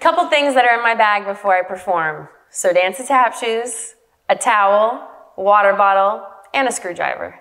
Couple things that are in my bag before I perform. Só Dança tap shoes, a towel, water bottle, and a screwdriver.